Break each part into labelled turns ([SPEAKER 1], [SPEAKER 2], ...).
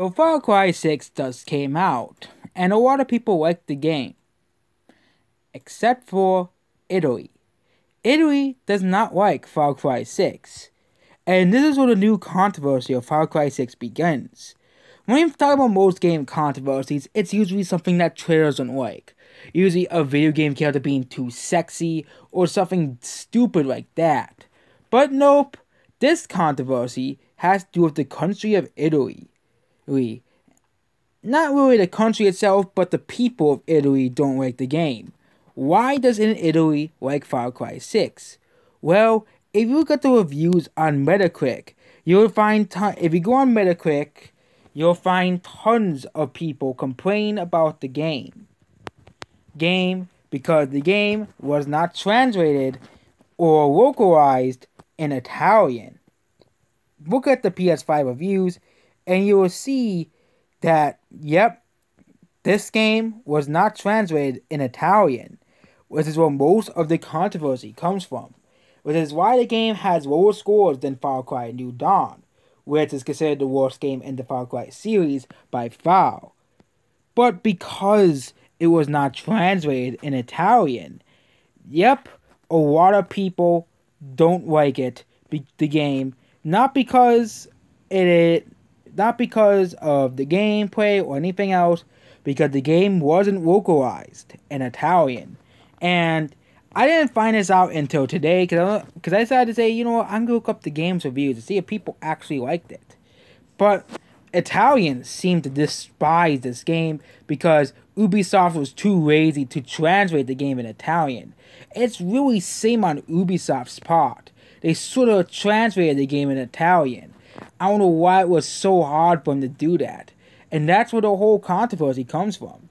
[SPEAKER 1] So Far Cry 6 just came out, and a lot of people liked the game. Except for Italy. Italy does not like Far Cry 6. And this is where the new controversy of Far Cry 6 begins. When we talk about most game controversies, it's usually something that trailers don't like. Usually a video game character being too sexy or something stupid like that. But nope, this controversy has to do with the country of Italy. Italy. Not really the country itself, but the people of Italy don't like the game. Why doesn't Italy like Far Cry 6? Well, if you look at the reviews on Metacritic, you'll find ton- if you go on Metacritic, you'll find tons of people complain about the game. Game because the game was not translated or localized in Italian. Look at the PS5 reviews and you will see that, yep, this game was not translated in Italian, which is where most of the controversy comes from, which is why the game has lower scores than Far Cry New Dawn, which is considered the worst game in the Far Cry series by far. But because it was not translated in Italian, yep, a lot of people don't like it, the game, not because it not because of the gameplay or anything else, because the game wasn't localized in Italian. And I didn't find this out until today because I, I decided to say, you know what, I'm going to look up the game's reviews to see if people actually liked it. But Italians seem to despise this game because Ubisoft was too lazy to translate the game in Italian. It's really same on Ubisoft's part. They sort of translated the game in Italian. I don't know why it was so hard for him to do that. And that's where the whole controversy comes from.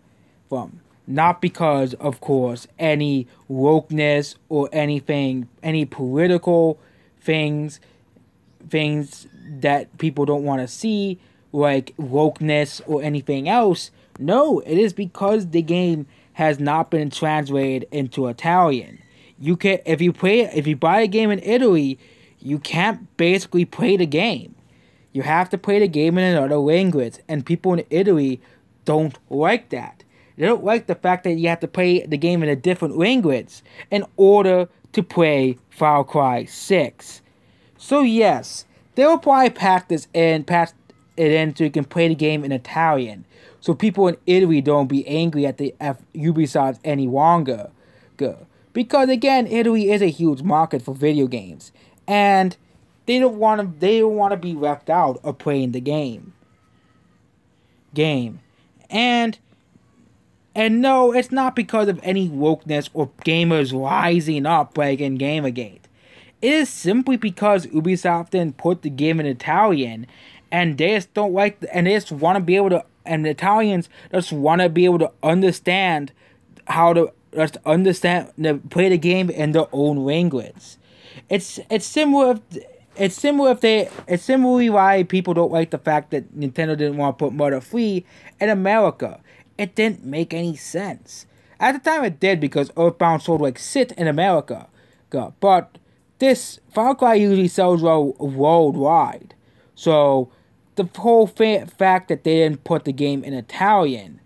[SPEAKER 1] From. Not because, of course, any wokeness or anything, any political things, things that people don't want to see, like wokeness or anything else. No, it is because the game has not been translated into Italian. You can if you play if you buy a game in Italy, you can't basically play the game. You have to play the game in another language, and people in Italy don't like that. They don't like the fact that you have to play the game in a different language in order to play Far Cry 6. So yes, they will probably patch this in, patch it in so you can play the game in Italian. So people in Italy don't be angry at the F- Ubisoft any longer. Because again, Italy is a huge market for video games. And they don't want to. They don't want to be left out of playing the game. Game, and and no, it's not because of any wokeness or gamers rising up like in Gamergate. It is simply because Ubisoft didn't put the game in Italian, and they just don't like, and they just want to be able to, and Italians just want to be able to understand how to just understand, play the game in their own language. It's it's similar. If, it's similar if they it's similarly why people don't like the fact that Nintendo didn't want to put Mother 3 in America. It didn't make any sense. At the time it did because Earthbound sold like sit in America. But this Far Cry usually sells well worldwide. So the whole fa- fact that they didn't put the game in Italian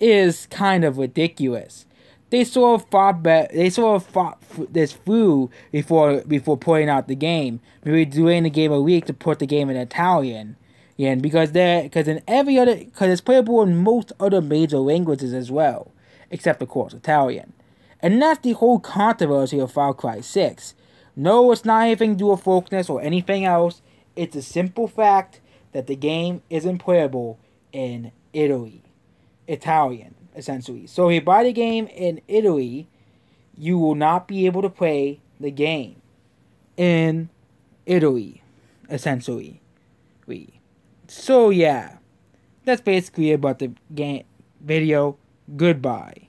[SPEAKER 1] is kind of ridiculous they sort of fought. They sort of this through before before putting out the game. Maybe doing the game a week to put the game in Italian. Yeah, and because they because in every other because it's playable in most other major languages as well, except of course Italian. And that's the whole controversy of Far Cry 6. No, it's not anything to do with wokeness or anything else. It's a simple fact that the game isn't playable in Italy. Italian essentially. So if you buy the game in Italy, you will not be able to play the game in Italy, essentially. So yeah, that's basically about the game video. Goodbye.